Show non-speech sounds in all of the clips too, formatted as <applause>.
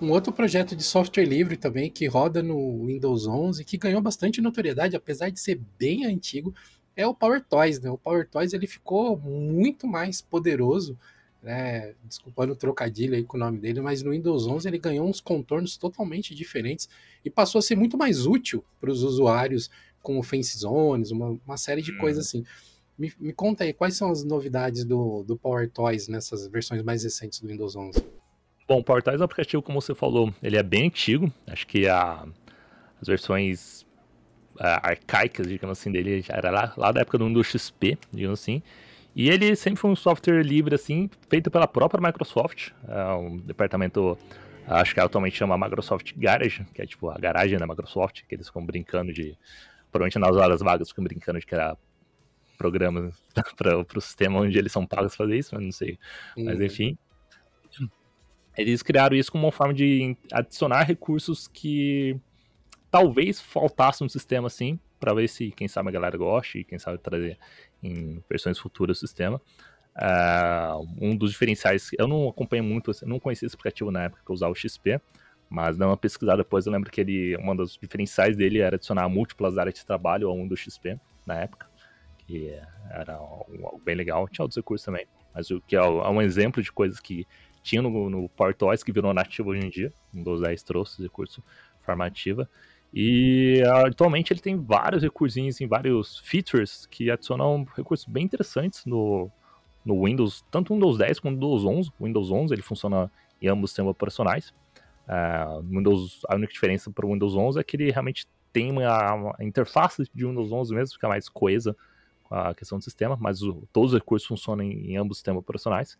Um outro projeto de software livre também que roda no Windows 11 que ganhou bastante notoriedade, apesar de ser bem antigo, é o Power Toys, né? O Power Toys ele ficou muito mais poderoso, né? Desculpando o trocadilho aí com o nome dele, mas no Windows 11 ele ganhou uns contornos totalmente diferentes e passou a ser muito mais útil para os usuários com o Fence Zones, uma, uma série de hum. coisas assim. Me, me, conta aí, quais são as novidades do, do Power Toys nessas versões mais recentes do Windows 11? Bom, o Power Toys é um aplicativo, como você falou, ele é bem antigo. Acho que a, as versões uh, arcaicas, digamos assim, dele já era lá, lá da época do Windows XP, digamos assim. E ele sempre foi um software livre, assim, feito pela própria Microsoft, é um departamento, acho que atualmente chama Microsoft Garage, que é tipo a garagem da Microsoft, que eles ficam brincando de, provavelmente nas horas vagas ficam brincando de que era programa <laughs> para o sistema onde eles são pagos fazer isso, mas não sei. Uhum. Mas enfim. Eles criaram isso como uma forma de adicionar recursos que talvez faltasse no sistema assim, para ver se, quem sabe, a galera goste e quem sabe trazer em versões futuras do sistema. Uh, um dos diferenciais, eu não acompanho muito, eu não conhecia esse aplicativo na época que eu usava o XP, mas dando uma pesquisada depois, eu lembro que ele, uma das diferenciais dele era adicionar múltiplas áreas de trabalho ao um do XP na época, que era algo bem legal. Tinha outros recursos também, mas o que é, é um exemplo de coisas que tinha no, no PowerToys que virou nativo hoje em dia. O Windows 10 trouxe recurso formativa. E atualmente ele tem vários recursinhos, em vários features que adicionam recursos bem interessantes no, no Windows, tanto Windows 10 quanto Windows 11. O Windows 11 ele funciona em ambos sistemas operacionais. Uh, Windows, a única diferença para o Windows 11 é que ele realmente tem uma, uma interface de Windows 11 mesmo, fica mais coesa com a questão do sistema, mas o, todos os recursos funcionam em, em ambos sistemas operacionais.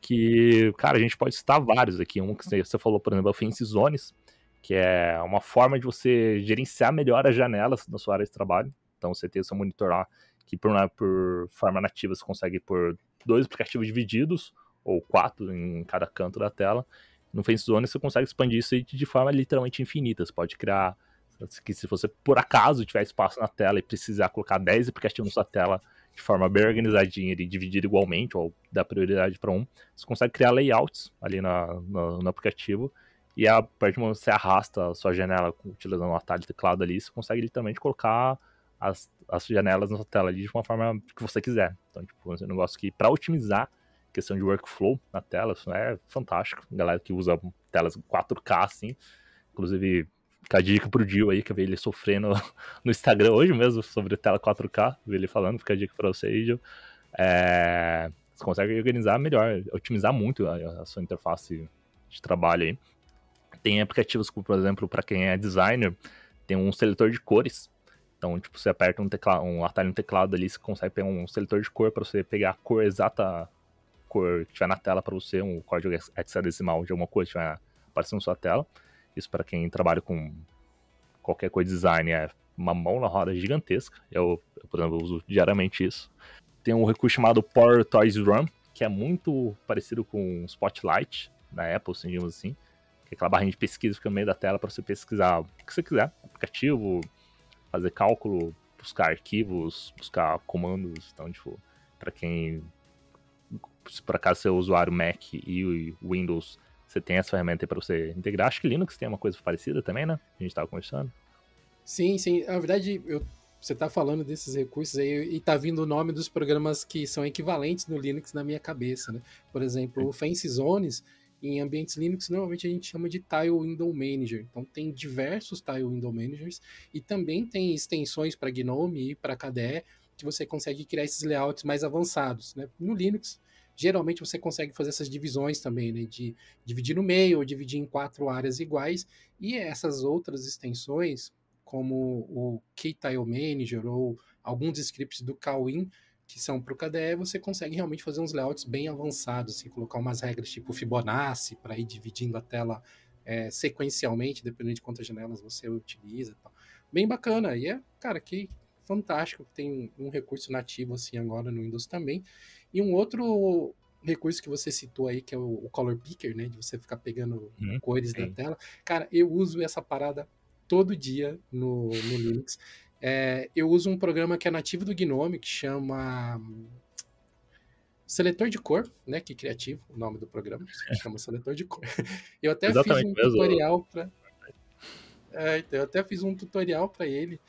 Que, cara, a gente pode citar vários aqui. Um que você falou, por exemplo, é o Fancy Zones, que é uma forma de você gerenciar melhor as janelas na sua área de trabalho. Então você tem seu monitor lá, que por, por forma nativa você consegue por dois aplicativos divididos, ou quatro em cada canto da tela. No FaceZone você consegue expandir isso de forma literalmente infinita. Você pode criar, que se você por acaso tiver espaço na tela e precisar colocar 10 aplicativos na sua tela de forma bem organizadinha e dividir igualmente, ou dar prioridade para um, você consegue criar layouts ali na, no, no aplicativo e a partir do momento que você arrasta a sua janela utilizando o atalho de teclado ali, você consegue literalmente colocar as, as janelas na sua tela ali de uma forma que você quiser. Então, tipo, é um negócio que, para otimizar questão de workflow na tela, isso é fantástico. Galera que usa telas 4K, assim. Inclusive, fica a dica pro Dio aí, que eu vi ele sofrendo <laughs> no Instagram hoje mesmo sobre tela 4K, vi ele falando, fica a dica pra você aí, Dio. É, você consegue organizar melhor, otimizar muito a, a sua interface de trabalho aí. Tem aplicativos como, por exemplo, para quem é designer, tem um seletor de cores. Então, tipo, você aperta um, teclado, um atalho no teclado ali, você consegue pegar um seletor de cor para você pegar a cor exata, cor que tiver na tela para você, um código hexadecimal de alguma coisa que estiver aparecendo na sua tela. Isso para quem trabalha com qualquer coisa de design é uma mão na roda gigantesca. Eu, eu, por exemplo, uso diariamente isso. Tem um recurso chamado Power Toys Run, que é muito parecido com Spotlight na Apple, digamos assim aquela barrinha de pesquisa fica no meio da tela para você pesquisar o que você quiser, aplicativo, fazer cálculo, buscar arquivos, buscar comandos, então, tipo, para quem se por acaso você é usuário Mac e Windows, você tem essa ferramenta para você integrar. Acho que Linux tem uma coisa parecida também, né? A gente estava conversando. Sim, sim. Na verdade, eu, você está falando desses recursos aí e tá vindo o nome dos programas que são equivalentes no Linux na minha cabeça, né? Por exemplo, o Fancy Zones, em ambientes Linux, normalmente a gente chama de Tile Window Manager. Então, tem diversos Tile Window Managers e também tem extensões para GNOME e para KDE que você consegue criar esses layouts mais avançados. Né? No Linux, geralmente você consegue fazer essas divisões também, né? de dividir no meio ou dividir em quatro áreas iguais. E essas outras extensões, como o Tile Manager ou alguns scripts do Kawin, que são para o KDE, você consegue realmente fazer uns layouts bem avançados, assim, colocar umas regras tipo Fibonacci para ir dividindo a tela é, sequencialmente, dependendo de quantas janelas você utiliza. Tal. Bem bacana. E é, cara, que fantástico que tem um recurso nativo assim agora no Windows também. E um outro recurso que você citou aí, que é o, Color Picker, né? De você ficar pegando hum, cores sim. da tela. Cara, eu uso essa parada todo dia no, no Linux. É, eu uso um programa que é nativo do Gnome, que chama. seletor de cor, né? Que criativo o nome do programa, <laughs> chama seletor de cor. <laughs> Eu até Exatamente fiz um tutorial para é, então, eu até fiz um tutorial para ele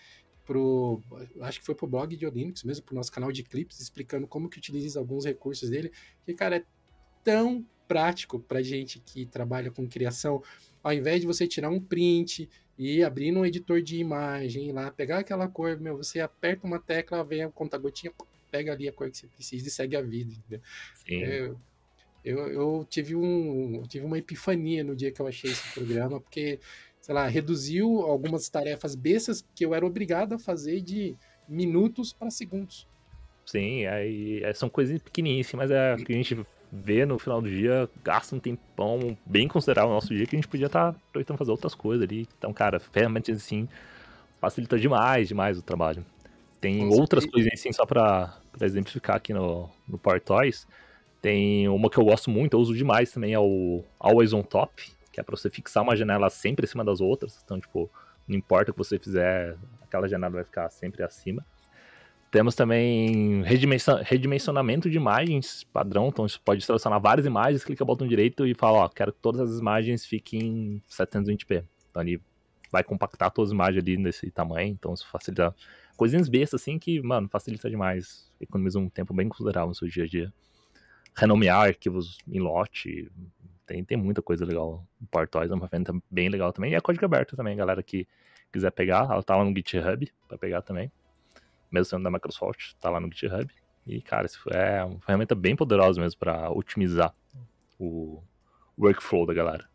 pro, acho que foi pro blog de Linux mesmo, pro nosso canal de clips, explicando como que utiliza alguns recursos dele, que cara é tão prático pra gente que trabalha com criação, ao invés de você tirar um print e abrir um editor de imagem lá, pegar aquela cor, meu, você aperta uma tecla, vem a conta-gotinha, pega ali a cor que você precisa e segue a vida. Eu, eu, eu, tive um, tive uma epifania no dia que eu achei esse programa, porque, sei lá, reduziu algumas tarefas bestas que eu era obrigado a fazer de minutos para segundos. Sim, aí é, são coisas pequeniníssimas, mas é que a gente vê no final do dia, gasta um tempão bem considerável no nosso dia que a gente podia estar tá tentando fazer outras coisas ali. Então, cara, ferramentas assim facilita demais, demais o trabalho. Tem outras coisinhas assim, só pra exemplificar aqui no, no Power Toys. Tem uma que eu gosto muito, eu uso demais também, é o Always on Top, que é pra você fixar uma janela sempre acima das outras. Então, tipo, não importa o que você fizer, aquela janela vai ficar sempre acima. Temos também redimensionamento de imagens padrão, então você pode selecionar várias imagens, clica o botão direito e fala, ó, quero que todas as imagens fiquem em 720p. Então ali vai compactar todas as imagens ali nesse tamanho, então isso facilita coisinhas bestas assim que, mano, facilita demais, economiza um tempo bem considerável no seu dia a dia. Renomear arquivos em lote, tem, tem muita coisa legal. O Portoys é uma ferramenta bem legal também, e é código aberto também, galera que quiser pegar, ela tá lá no GitHub para pegar também mesmo sendo da Microsoft, tá lá no GitHub. E, cara, isso é uma ferramenta bem poderosa mesmo para otimizar o workflow da galera.